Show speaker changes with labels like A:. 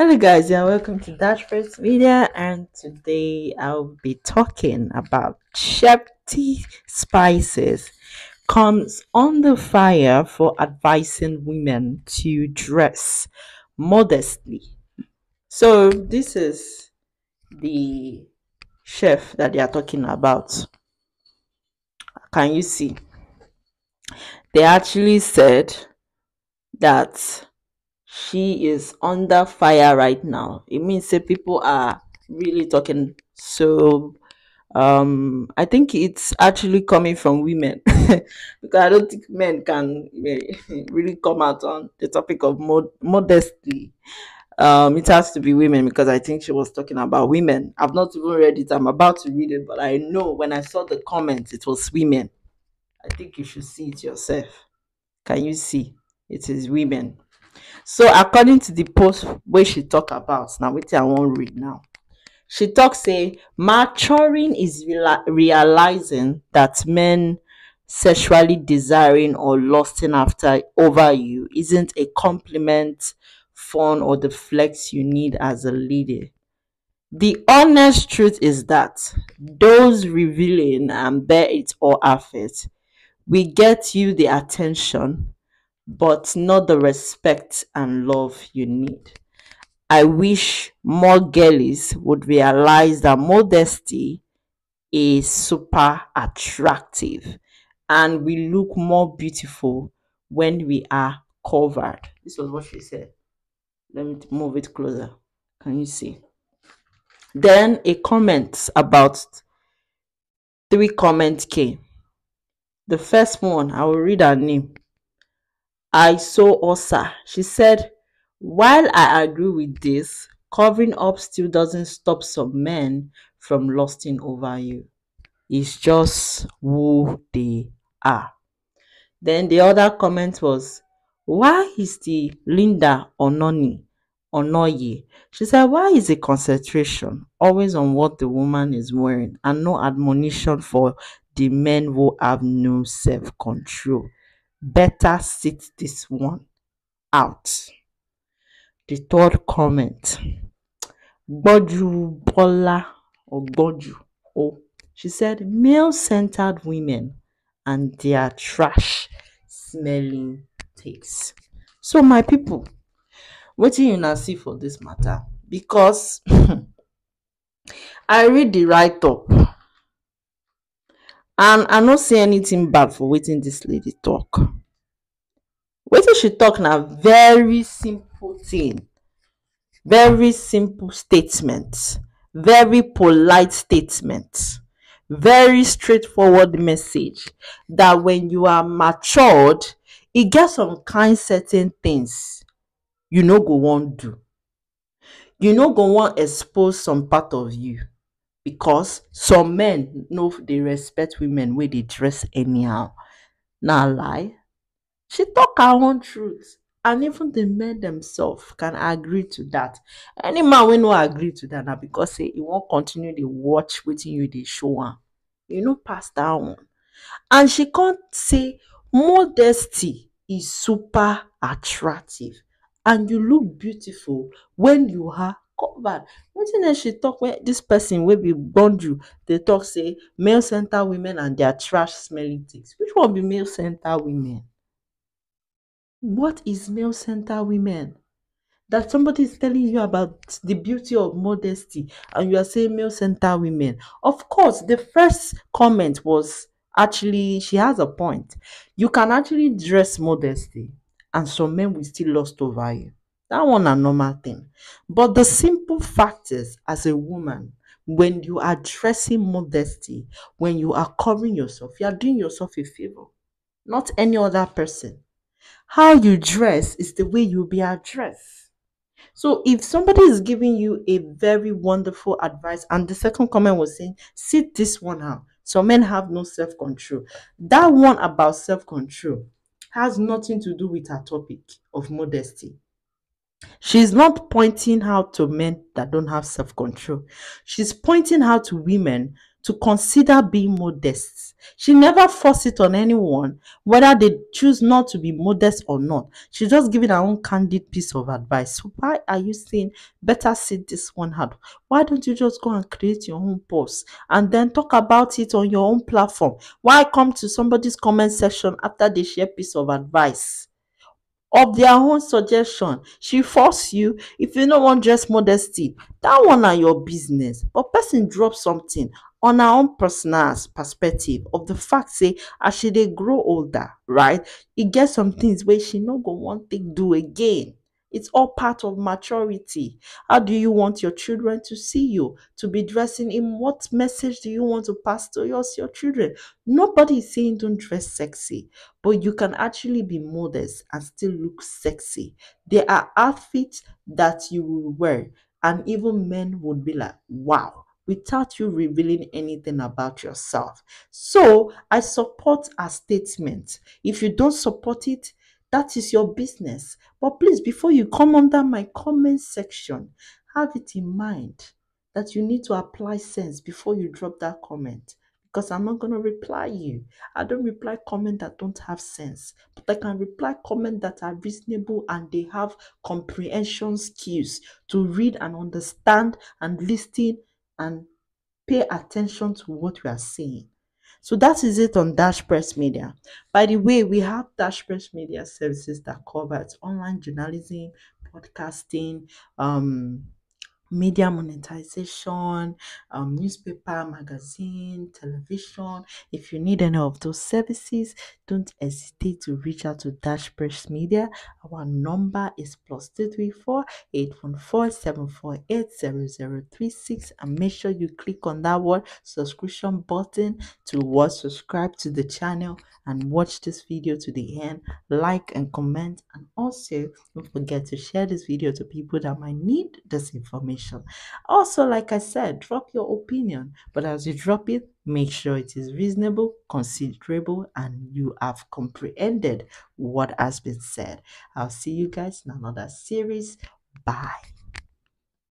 A: Hello guys, and welcome to Dash Press Media and today I'll be talking about Chef Tspices comes under fire for advising women to dress modestly. So this is the chef that they are talking about. Can you see? They actually said that she is under fire right now. It means that people are really talking. So um i think it's actually coming from women. Because i don't think men can really come out on the topic of mod- modesty. Um it has to be women because i think she was talking about women. I've not even read it. I'm about to read it but i know when i saw the comments it was women. I think you should see it yourself. Can you see? It is women so according to the post where she talk about now wetin I won't read now. She talk say maturing is realizing that men sexually desiring or lusting after over you isn't a compliment fun or the flex you need as a leader. The honest truth is that those revealing and bear it or have it we get you the attention but not the respect and love you need. I wish more girlies would realize that modesty is super attractive and we look more beautiful when we are covered. This was what she said. Let me move it closer. Can you see? Then a comment about three comments came. The first one, I will read her name. I saw Osa. She said, While I agree with this, covering up still doesn't stop some men from lusting over you. It's just who they are. Then the other comment was, Why is the Linda Ononi Onoye? She said, Why is the concentration always on what the woman is wearing and no admonition for the men who have no self control? Better sit this one out. The third comment. Boju Bola or Boju. Oh, she said male-centered women and their trash smelling takes. So my people, what do you now see for this matter? Because I read the write-up and i no see anything bad for wetin dis lady talk. Wetin she talk na very simple thing. Very simple statement. Very polite statement. Very straightforward message that when you are matured e get some kind certain things you no go wan do. You no go wan expose some part of you because some men no dey respect women wey dey dress anyhow. Na lie. She talk her own truth and even the men themselves can agree to that. Any man wey no agree to that na because say wan continue dey watch wetin you dey show am. E no pass that one. And she come say modesty is super attractive and you look beautiful when you are covered. Wetin she talk wey this person wey be bonju dey talk say male center women and their trash smelling things. Which one be male center women? What is male center women? That somebody is telling you about the beauty of modesty and you are saying male center women. Of course the first comment was actually she has a point. You can actually dress modesty and some men will still lust over you that one a normal thing. But the simple fact is as a woman when you are dressing modesty when you are covering yourself you are doing yourself a favor not any other person. How you dress is the way you'll be addressed. So if somebody is giving you a very wonderful advice and the second comment was saying sit this one out. Some men have no self-control. That one about self-control has nothing to do with our topic of modesty She's not pointing out to men that don't have self control. She's pointing out to women to consider being modest. She never forced it on anyone, whether they choose not to be modest or not. She's just giving her own candid piece of advice. So why are you saying better sit this one out? Why don't you just go and create your own post and then talk about it on your own platform? Why come to somebody's comment section after they share piece of advice? Of their own suggestion. She force you if you no wan dress modesty that one na your business. But person drop something on her own personal perspective of the fact say as she dey grow older right e get some things wey she no go wan take do again it's all part of maturity. How do you want your children to see you? To be dressing in what message do you want to pass to your, your children? Nobody is saying don't dress sexy, but you can actually be modest and still look sexy. There are outfits that you will wear, and even men would be like, wow, without you revealing anything about yourself. So I support a statement. If you don't support it, that is your business. But please, before you come under my comment section, have it in mind that you need to apply sense before you drop that comment. Because I'm not going to reply you. I don't reply comment that don't have sense. But I can reply comment that are reasonable and they have comprehension skills to read and understand and listen and pay attention to what we are saying. So that is it on Dash Press Media. By the way, we have Dash Press Media services that covers online journalism, podcasting, um, media monetization, um, newspaper, magazine, television. If you need any of those services, don't hesitate to reach out to Dash Press Media. Our number is plus 234 814 748 0036 and make sure you click on that word subscription button to what subscribe to the channel and watch this video to the end like and comment and also don't forget to share this video to people that might need this information. Also like i said drop your opinion but as you drop it make sure it is reasonable considerable and you have comprehended what has been said. I'll see you guys in another series. Bye